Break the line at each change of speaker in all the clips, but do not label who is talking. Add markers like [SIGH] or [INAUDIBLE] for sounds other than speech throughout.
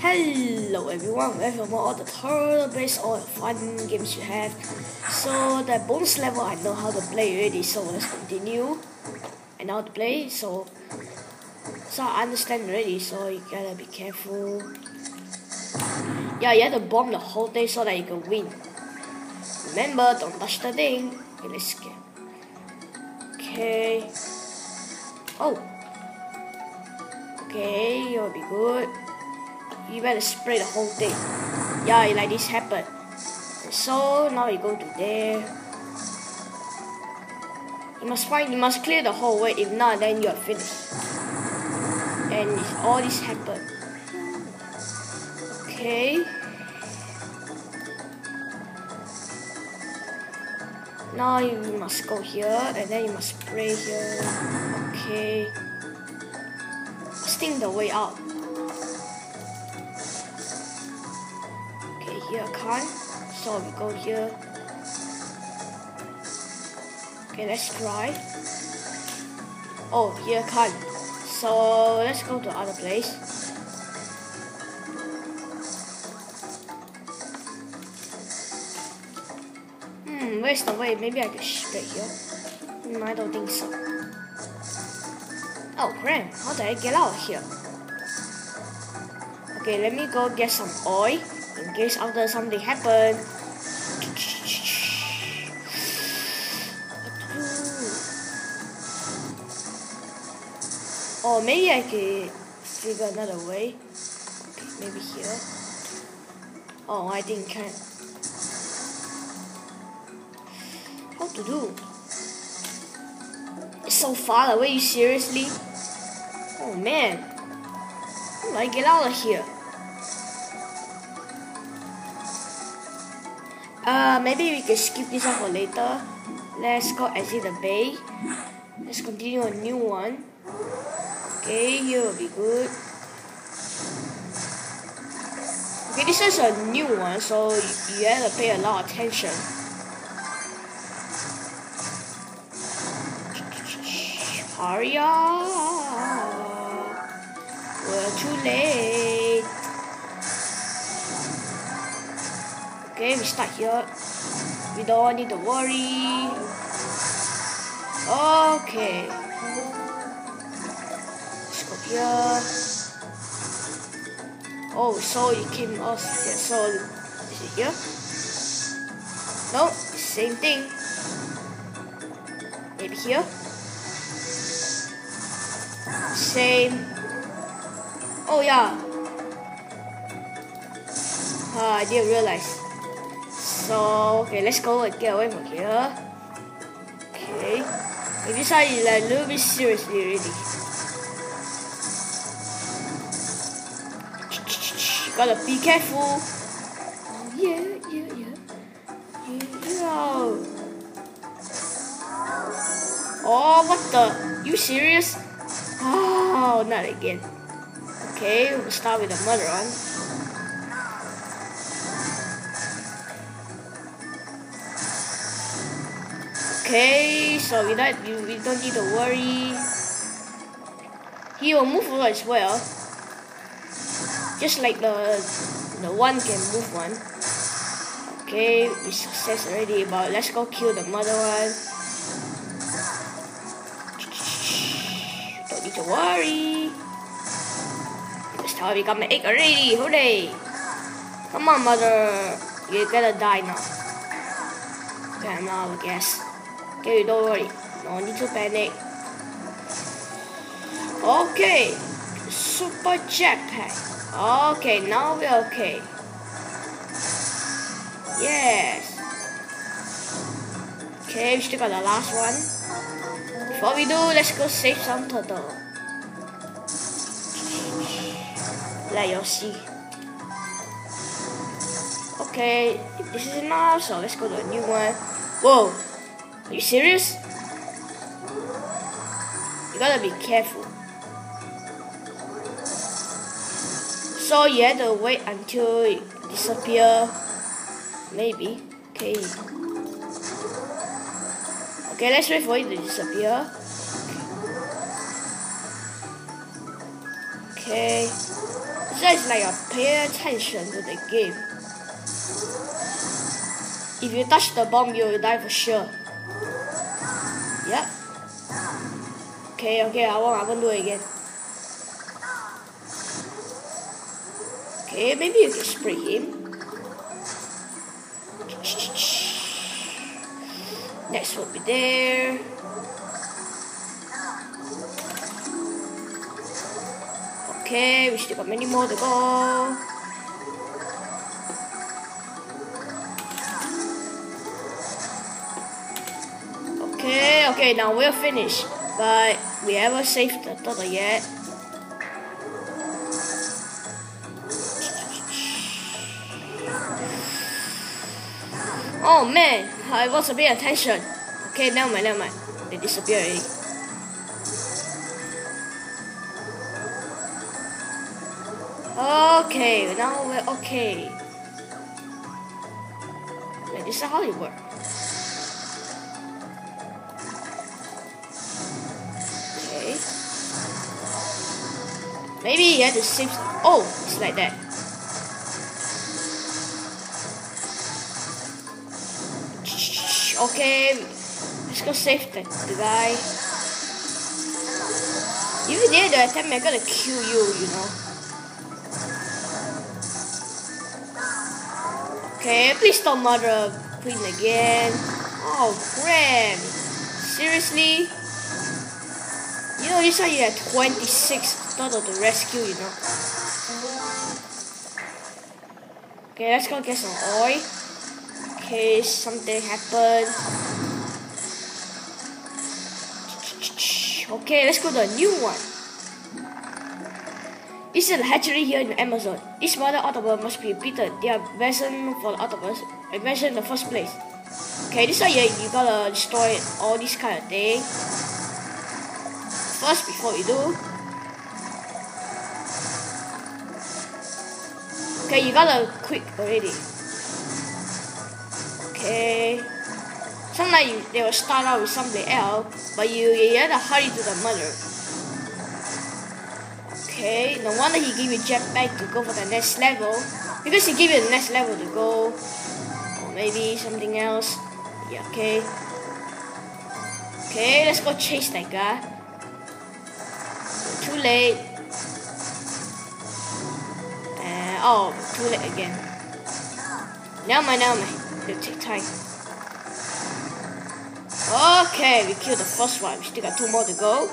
Hello everyone, welcome all the turtle based all the fun games you have. So the bonus level I know how to play already, so let's continue. Know how to play, so so I understand already, so you gotta be careful. Yeah, you have to bomb the whole thing so that you can win. Remember, don't touch the thing. Okay, let's get. Okay. Oh. Okay, you'll be good. You better spray the whole thing. Yeah, like this happened. So now you go to there. You must find, you must clear the whole way. If not, then you're finished. And all this happened. Okay. Now you must go here, and then you must spray here. Okay. Sting the way out. Here I can't. So we go here. Okay, let's try. Oh, here I can't. So let's go to other place. Hmm, where's the way? Maybe I can spray here. Hmm, I don't think so. Oh crap, how did I get out of here? Okay, let me go get some oil case after something happen. Oh, maybe I could figure another way. Okay, maybe here. Oh, I think can. How to do? It's so far away, seriously? Oh man. How do I get out of here? Uh, maybe we can skip this one for later. Let's go exit the bay. Let's continue a new one. Okay, here will be good. Okay, this is a new one, so you have to pay a lot of attention. Hurry up! We're too late. Okay, we start here. We don't need to worry. Okay. Let's go here. Oh, so it came off here. So, is it here? No, same thing. Maybe here? Same. Oh yeah. Uh, I didn't realize. So, okay, let's go and get away from here. Okay. We decided like, a little bit seriously already. Gotta be careful. Oh, yeah, yeah, yeah. Oh, what the? You serious? Oh, not again. Okay, we'll start with the mother one. Okay, so we don't we don't need to worry. He will move over as well. Just like the the one can move one. Okay, we success already, but let's go kill the mother one. Don't need to worry. This time we got my egg already. Hooray! Come on, mother. You're gonna die now. Okay, now I guess. Okay, don't worry. No need to panic. Okay. Super jetpack. Okay, now we're okay. Yes. Okay, we still got the last one. Before we do, let's go save some turtle. Let you see. Okay, this is enough, so let's go to a new one. Whoa, are you serious? You gotta be careful. So you have to wait until it disappear. Maybe. Okay. Okay, let's wait for it to disappear. Okay. So it's like a pay attention to the game. If you touch the bomb, you'll die for sure. Okay, okay, I won't, I won't do it again. Okay, maybe you can spray him. Next will be there. Okay, we still got many more to go. Okay, now we're finished. But we haven't saved the turtle yet. Oh man, I wasn't paying attention. Okay, never mind, never mind. They disappeared already. Okay, now we're okay. Wait, this is how it works. Maybe you have to save. Oh, it's like that. Okay, let's go save the, the guy. If you dare to attack me, I'm gonna kill you, you know. Okay, please stop murder queen again. Oh, crap. Seriously? You know, this time you have 26 total to rescue, you know. Okay, let's go get some oil In case something happened. Okay, let's go to a new one. This is a hatchery here in Amazon. This mother octopus must be repeated. They are reason for the octopus. I mentioned in the first place. Okay, this is you, you gotta destroy all these kind of thing. First, before you do, okay, you gotta quick already. Okay. Sometimes you, they will start out with something else, but you, you gotta hurry to the mother. Okay, no wonder he gave you jetpack to go for the next level. Because he gave you the next level to go. Or maybe something else. Yeah, okay. Okay, let's go chase that guy. Too late. And, oh, too late again. Now my, now my. It'll take time. Okay, we killed the first one. We still got two more to go.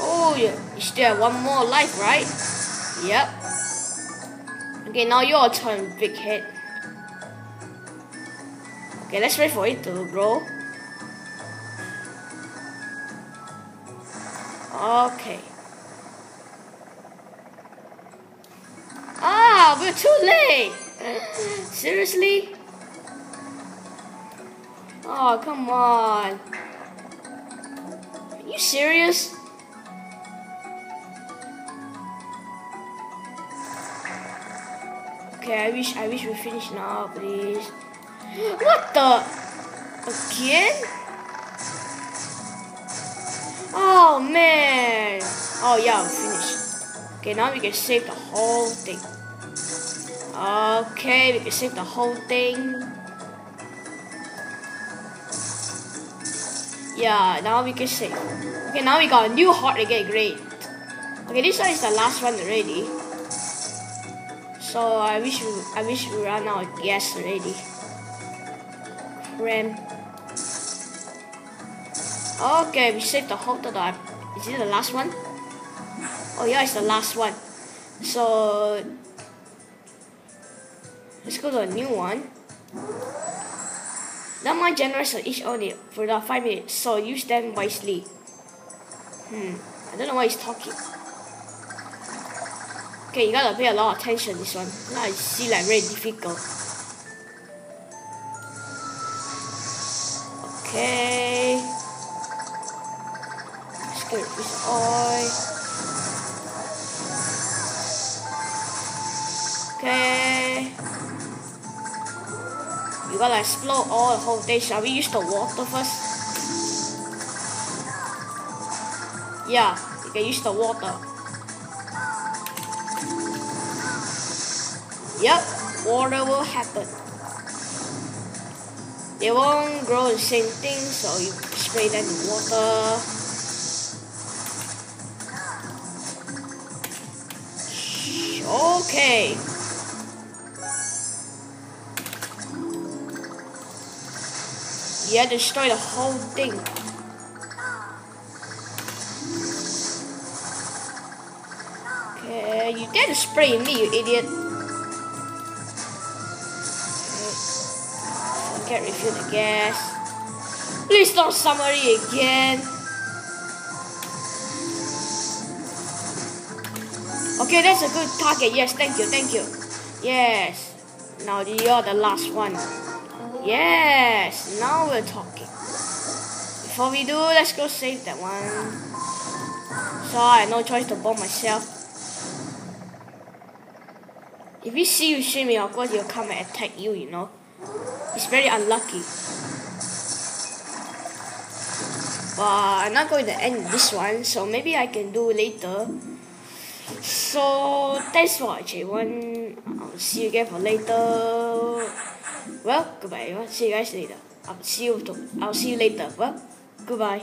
Oh, yeah. You still have one more life, right? Yep. Okay, now your turn, big head. Okay, let's wait for it to grow. Okay. Ah, we're too late. [GASPS] Seriously? Oh, come on. Are you serious? Okay, I wish I wish we finish now, please. What the? Again? Oh man. Oh yeah, we finished. Okay, now we can save the whole thing. Okay, we can save the whole thing. Yeah, now we can save. Okay, now we got a new heart again, great. Okay, this one is the last one already. So I wish we I wish we ran out of gas already. Cram. Okay, we saved the whole total. Is it the last one? Oh yeah, it's the last one. So let's go to a new one. Not my generous each only for the five minutes, so use them wisely. Hmm, I don't know why he's talking. Okay, you gotta pay a lot of attention this one. Now I see like very difficult. Okay. Okay. You gotta explore all the whole thing. Shall we use the water first? Yeah, you can use the water. Yep, water will happen. They won't grow the same thing, so you spray them in water. Okay. Yeah, destroy the whole thing. Okay, you dare to spray me, you idiot. Okay. Forget refill the gas. Please don't summary again. Okay, that's a good target. Yes, thank you, thank you. Yes. Now you're the last one. Yes, now we're talking. Before we do, let's go save that one. So I had no choice to bomb myself. If you see you swimming, of course he'll come and attack you, you know. It's very unlucky. But I'm not going to end this one, so maybe I can do later. So thanks for watching everyone. I'll see you again for later. Well, goodbye everyone. See you guys later. I'll see you. I'll see you later. Well, goodbye.